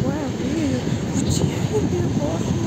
Where are? What do you?